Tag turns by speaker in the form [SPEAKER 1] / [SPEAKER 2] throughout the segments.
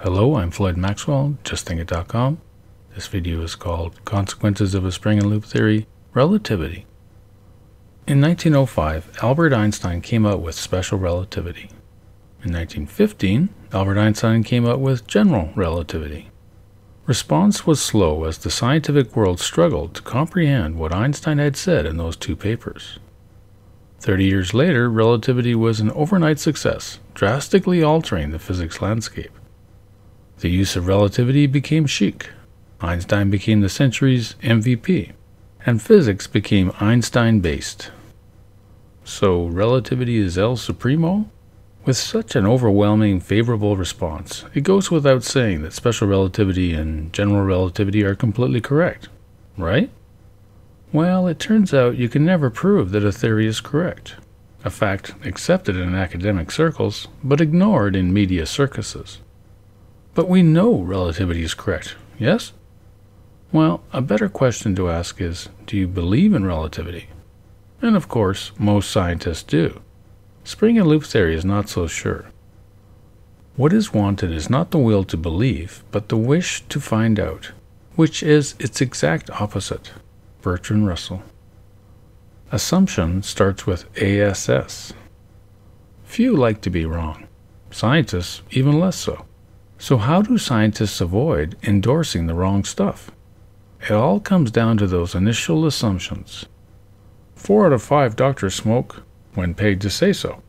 [SPEAKER 1] Hello, I'm Floyd Maxwell, justthinkit.com. This video is called Consequences of a Spring and Loop Theory Relativity. In 1905, Albert Einstein came out with special relativity. In 1915, Albert Einstein came out with general relativity. Response was slow as the scientific world struggled to comprehend what Einstein had said in those two papers. Thirty years later, relativity was an overnight success, drastically altering the physics landscape. The use of relativity became chic. Einstein became the century's MVP, and physics became Einstein based. So, relativity is El Supremo? With such an overwhelming favorable response, it goes without saying that special relativity and general relativity are completely correct, right? Well, it turns out you can never prove that a theory is correct, a fact accepted in academic circles but ignored in media circuses. But we know relativity is correct, yes? Well, a better question to ask is do you believe in relativity? And of course, most scientists do. Spring and loop theory is not so sure. What is wanted is not the will to believe, but the wish to find out, which is its exact opposite. Bertrand Russell. Assumption starts with ASS. Few like to be wrong. Scientists, even less so. So, how do scientists avoid endorsing the wrong stuff? It all comes down to those initial assumptions. Four out of five doctors smoke when paid to say so.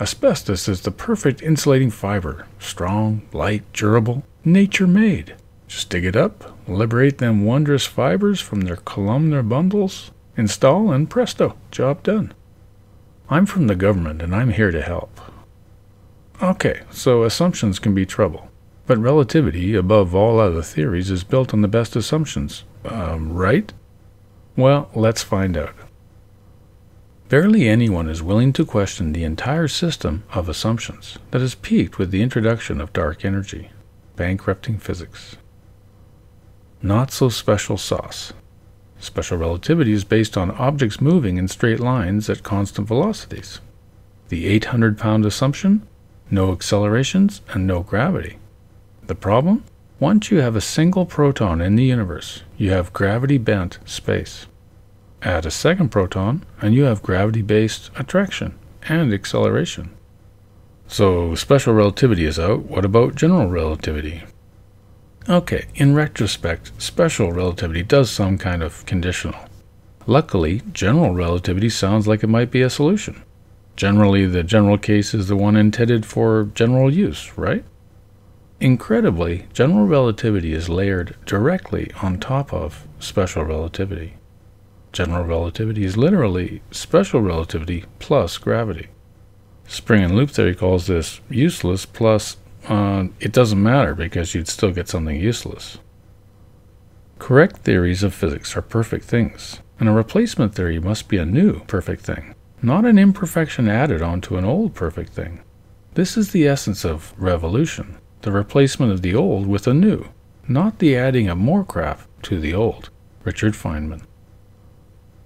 [SPEAKER 1] Asbestos is the perfect insulating fiber strong, light, durable, nature made. Just dig it up, liberate them wondrous fibers from their columnar bundles, install, and presto, job done. I'm from the government and I'm here to help. Okay, so assumptions can be trouble. But relativity, above all other theories, is built on the best assumptions. Um, right? Well, let's find out. Barely anyone is willing to question the entire system of assumptions that has peaked with the introduction of dark energy, bankrupting physics. Not so special sauce. Special relativity is based on objects moving in straight lines at constant velocities. The 800 pound assumption no accelerations and no gravity. The problem? Once you have a single proton in the universe, you have gravity bent space. Add a second proton, and you have gravity based attraction and acceleration. So, special relativity is out. What about general relativity? Okay, in retrospect, special relativity does sound kind of conditional. Luckily, general relativity sounds like it might be a solution. Generally, the general case is the one intended for general use, right? Incredibly, general relativity is layered directly on top of special relativity. General relativity is literally special relativity plus gravity. Spring and loop theory calls this useless plus uh, it doesn't matter because you'd still get something useless. Correct theories of physics are perfect things, and a replacement theory must be a new perfect thing, not an imperfection added onto an old perfect thing. This is the essence of revolution, the replacement of the old with a new, not the adding of more crap to the old. Richard Feynman.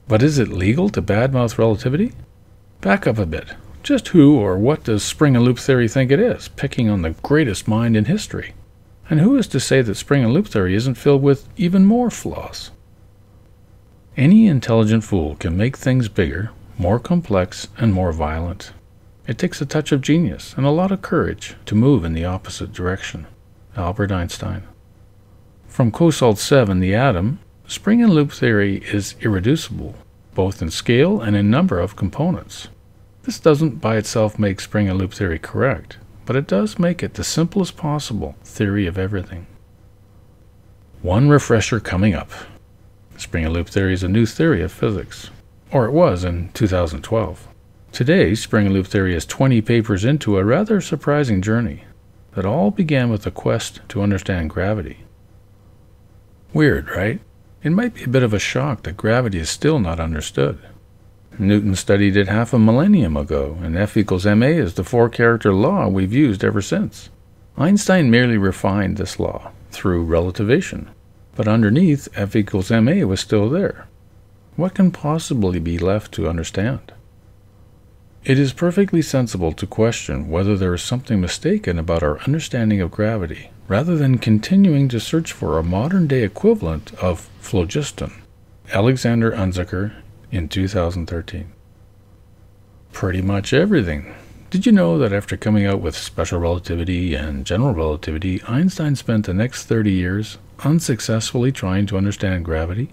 [SPEAKER 1] But is it legal to badmouth relativity? Back up a bit. Just who or what does spring and loop theory think it is, picking on the greatest mind in history? And who is to say that spring and loop theory isn't filled with even more flaws? Any intelligent fool can make things bigger, more complex, and more violent. It takes a touch of genius and a lot of courage to move in the opposite direction. Albert Einstein. From COASALT 7, the atom, spring and loop theory is irreducible, both in scale and in number of components. This doesn't by itself make spring and loop theory correct, but it does make it the simplest possible theory of everything. One refresher coming up. Spring and loop theory is a new theory of physics, or it was in 2012. Today, spring loop theory is 20 papers into a rather surprising journey that all began with a quest to understand gravity. Weird, right? It might be a bit of a shock that gravity is still not understood. Newton studied it half a millennium ago, and F equals ma is the four character law we've used ever since. Einstein merely refined this law through relativation, but underneath F equals ma was still there. What can possibly be left to understand? It is perfectly sensible to question whether there is something mistaken about our understanding of gravity, rather than continuing to search for a modern day equivalent of phlogiston. Alexander Unzicker in 2013. Pretty much everything. Did you know that after coming out with special relativity and general relativity, Einstein spent the next 30 years unsuccessfully trying to understand gravity?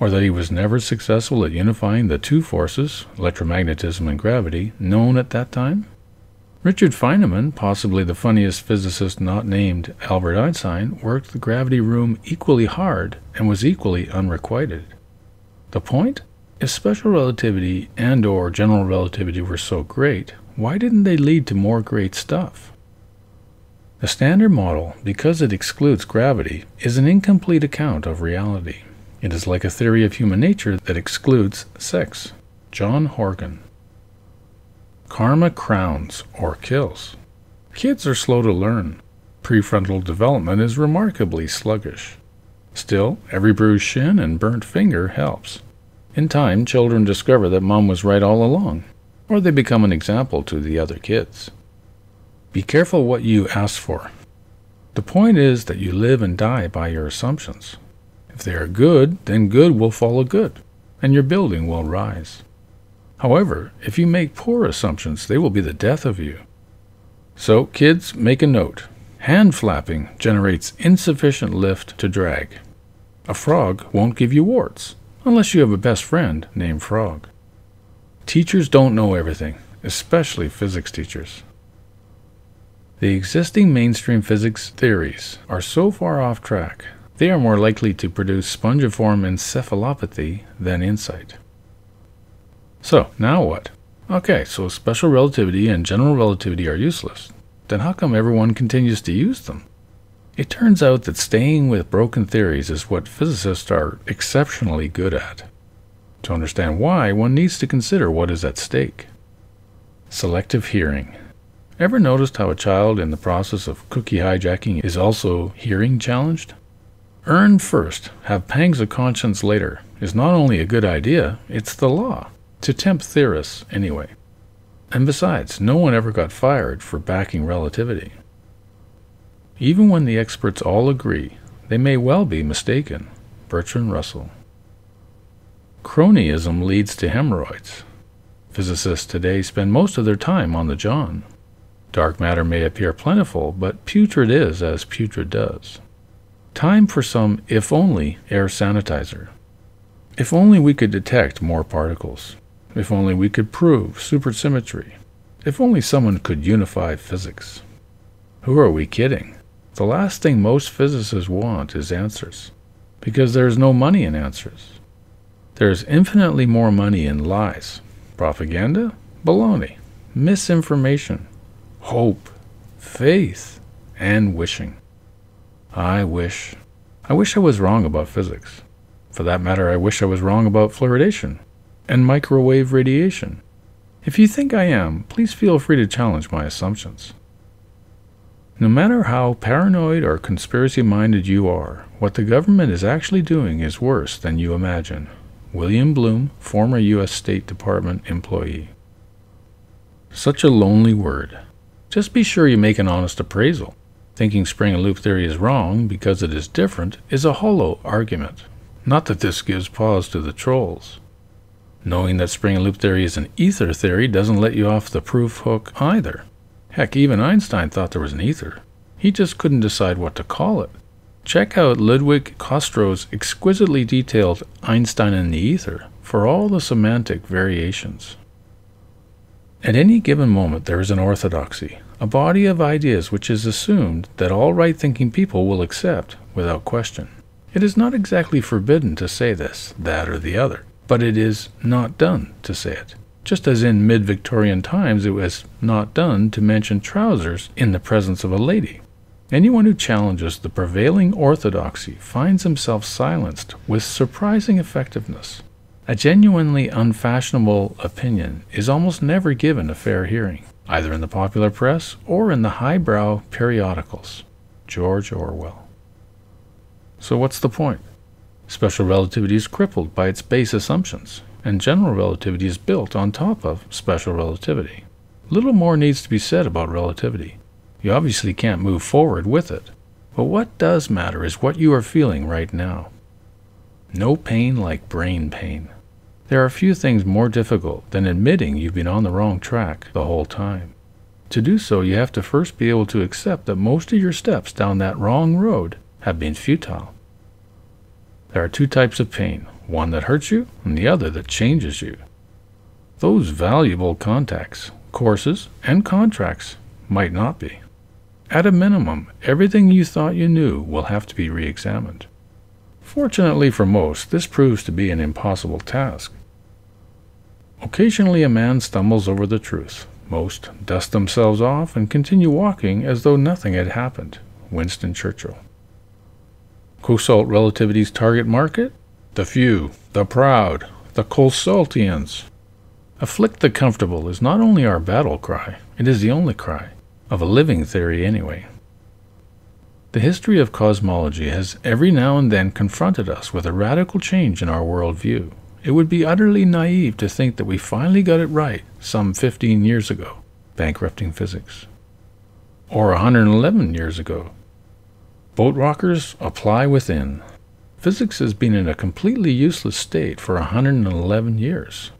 [SPEAKER 1] Or that he was never successful at unifying the two forces, electromagnetism and gravity, known at that time? Richard Feynman, possibly the funniest physicist not named Albert Einstein, worked the gravity room equally hard and was equally unrequited. The point? If special relativity and or general relativity were so great, why didn't they lead to more great stuff? The Standard Model, because it excludes gravity, is an incomplete account of reality. It is like a theory of human nature that excludes sex. John Horgan. Karma crowns or kills. Kids are slow to learn. Prefrontal development is remarkably sluggish. Still, every bruised shin and burnt finger helps. In time, children discover that mom was right all along, or they become an example to the other kids. Be careful what you ask for. The point is that you live and die by your assumptions. If they are good, then good will follow good, and your building will rise. However, if you make poor assumptions, they will be the death of you. So, kids, make a note. Hand flapping generates insufficient lift to drag. A frog won't give you warts, unless you have a best friend named Frog. Teachers don't know everything, especially physics teachers. The existing mainstream physics theories are so far off track they are more likely to produce spongiform encephalopathy than insight. So, now what? Okay, so special relativity and general relativity are useless. Then how come everyone continues to use them? It turns out that staying with broken theories is what physicists are exceptionally good at. To understand why, one needs to consider what is at stake. Selective hearing. Ever noticed how a child in the process of cookie hijacking is also hearing challenged? Earn first, have pangs of conscience later is not only a good idea, it's the law. To tempt theorists, anyway. And besides, no one ever got fired for backing relativity. Even when the experts all agree, they may well be mistaken. Bertrand Russell. Cronyism leads to hemorrhoids. Physicists today spend most of their time on the John. Dark matter may appear plentiful, but putrid is as putrid does. Time for some if only air sanitizer. If only we could detect more particles. If only we could prove supersymmetry. If only someone could unify physics. Who are we kidding? The last thing most physicists want is answers, because there is no money in answers. There is infinitely more money in lies, propaganda, baloney, misinformation, hope, faith, and wishing. I wish. I wish I was wrong about physics. For that matter, I wish I was wrong about fluoridation and microwave radiation. If you think I am, please feel free to challenge my assumptions. No matter how paranoid or conspiracy minded you are, what the government is actually doing is worse than you imagine. William Blum, former U.S. State Department employee. Such a lonely word. Just be sure you make an honest appraisal. Thinking spring and loop theory is wrong because it is different is a hollow argument. Not that this gives pause to the trolls. Knowing that spring and loop theory is an ether theory doesn't let you off the proof hook either. Heck, even Einstein thought there was an ether. He just couldn't decide what to call it. Check out Ludwik Kostro's exquisitely detailed Einstein and the Ether for all the semantic variations. At any given moment, there is an orthodoxy, a body of ideas which is assumed that all right thinking people will accept without question. It is not exactly forbidden to say this, that, or the other, but it is not done to say it. Just as in mid Victorian times it was not done to mention trousers in the presence of a lady. Anyone who challenges the prevailing orthodoxy finds himself silenced with surprising effectiveness. A genuinely unfashionable opinion is almost never given a fair hearing either in the popular press or in the highbrow periodicals. George Orwell. So, what's the point? Special relativity is crippled by its base assumptions. and general relativity is built on top of special relativity. Little more needs to be said about relativity. You obviously can't move forward with it. But what does matter is what you are feeling right now. No pain like brain pain. There are few things more difficult than admitting you've been on the wrong track the whole time. To do so, you have to first be able to accept that most of your steps down that wrong road have been futile. There are two types of pain one that hurts you, and the other that changes you. Those valuable contacts, courses, and contracts might not be. At a minimum, everything you thought you knew will have to be re examined. Fortunately for most, this proves to be an impossible task. Occasionally, a man stumbles over the truth. Most dust themselves off and continue walking as though nothing had happened. Winston Churchill. COASALT relativity's target market? The few, the proud, the COASALTians. Afflict the comfortable is not only our battle cry, it is the only cry, of a living theory anyway. The history of cosmology has every now and then confronted us with a radical change in our worldview. It would be utterly naive to think that we finally got it right some 15 years ago, bankrupting physics. Or 111 years ago. Boat rockers apply within. Physics has been in a completely useless state for 111 years.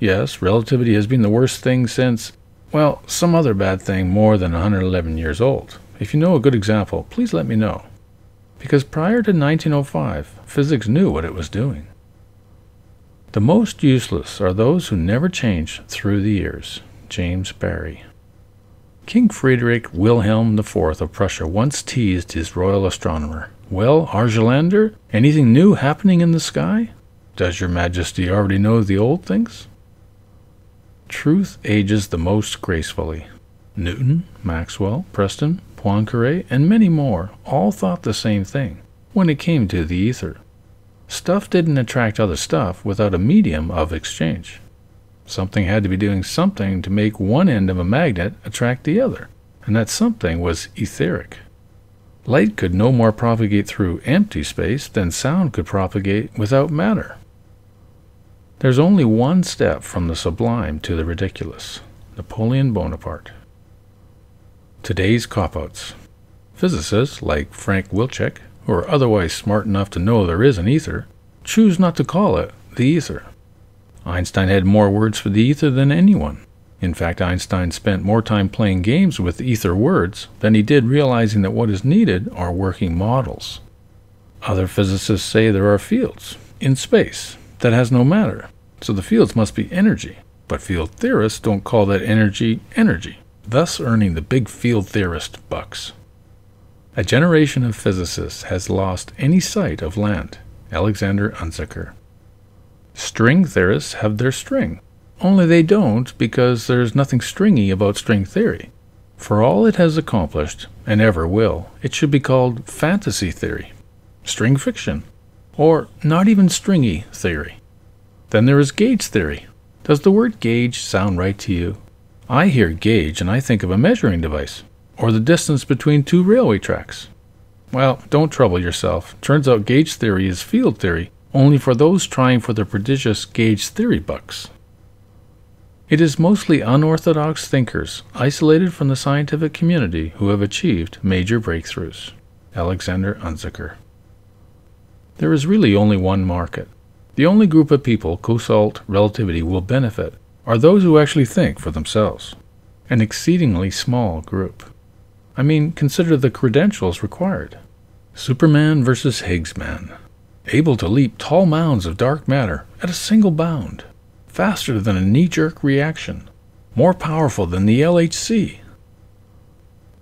[SPEAKER 1] Yes, relativity has been the worst thing since, well, some other bad thing more than 111 years old. If you know a good example, please let me know. Because prior to 1905, physics knew what it was doing. The most useless are those who never change through the years. James Barrie. King Friedrich Wilhelm IV of Prussia once teased his royal astronomer. Well, Argelander, anything new happening in the sky? Does your majesty already know the old things? Truth ages the most gracefully. Newton, Maxwell, Preston, Poincare, and many more all thought the same thing when it came to the ether. Stuff didn't attract other stuff without a medium of exchange. Something had to be doing something to make one end of a magnet attract the other, and that something was etheric. Light could no more propagate through empty space than sound could propagate without matter. There's only one step from the sublime to the ridiculous. Napoleon Bonaparte. Today's cop outs. Physicists like Frank Wilczek, who are otherwise smart enough to know there is an ether, choose not to call it the ether. Einstein had more words for the ether than anyone. In fact, Einstein spent more time playing games with ether words than he did realizing that what is needed are working models. Other physicists say there are fields in space that has no matter, so the fields must be energy. But field theorists don't call that energy energy thus earning the big field theorist bucks. A generation of physicists has lost any sight of land. Alexander Unzicker. String theorists have their string, only they don't because there's nothing stringy about string theory. For all it has accomplished, and ever will, it should be called fantasy theory, string fiction, or not even stringy theory. Then there is gauge theory. Does the word gauge sound right to you? I hear gauge and I think of a measuring device, or the distance between two railway tracks. Well, don't trouble yourself. Turns out gauge theory is field theory, only for those trying for the prodigious gauge theory bucks. It is mostly unorthodox thinkers, isolated from the scientific community, who have achieved major breakthroughs. Alexander Unzicker. There is really only one market. The only group of people COASALT relativity will benefit are those who actually think for themselves. An exceedingly small group. I mean, consider the credentials required. Superman versus Higgs man. Able to leap tall mounds of dark matter at a single bound. Faster than a knee jerk reaction. More powerful than the LHC.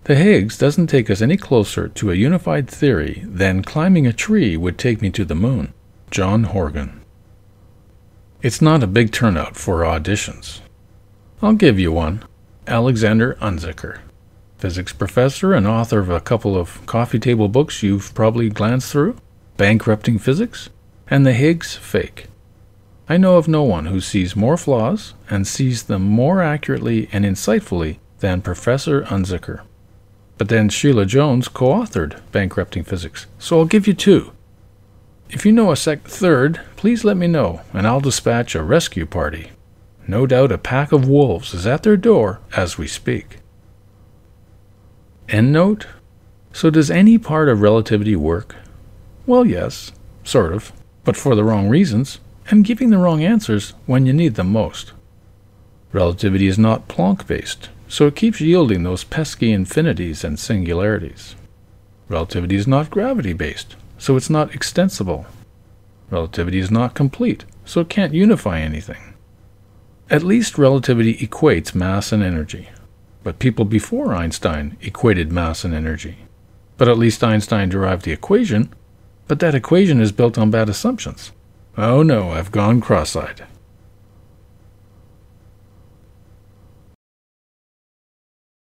[SPEAKER 1] The Higgs doesn't take us any closer to a unified theory than climbing a tree would take me to the moon. John Horgan. It's not a big turnout for auditions. I'll give you one. Alexander Unzicker, physics professor and author of a couple of coffee table books you've probably glanced through Bankrupting Physics and The Higgs Fake. I know of no one who sees more flaws and sees them more accurately and insightfully than Professor Unzicker. But then Sheilla Jones co authored Bankrupting Physics, so I'll give you two. If you know a sec third, please let me know, and I'll dispatch a rescue party. No doubt a pack of wolves is at their door as we speak. End note? So does any part of relativity work? Well, yes, sort of, but for the wrong reasons, and giving the wrong answers when you need them most. Relativity is not Planck based, so it keeps yielding those pesky infinities and singularities. Relativity is not gravity based, so it's not extensible. Relativity is not complete, so it can't unify anything. At least relativity equates mass and energy. But people before Einstein equated mass and energy. But at least Einstein derived the equation, but that equation is built on bad assumptions. Oh no, I've gone cross eyed.